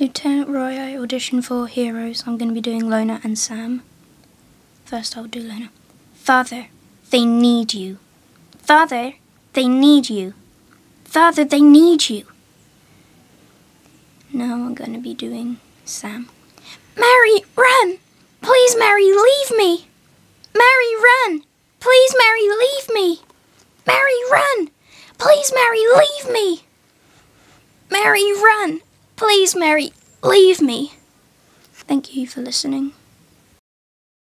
Lieutenant Roy, I auditioned for Heroes. I'm going to be doing Lona and Sam. First, I'll do Lona. Father, they need you. Father, they need you. Father, they need you. Now I'm going to be doing Sam. Mary, run! Please, Mary, leave me! Mary, run! Please, Mary, leave me! Mary, run! Please, Mary, leave me! Mary, run! Please, Mary, leave me! Thank you for listening.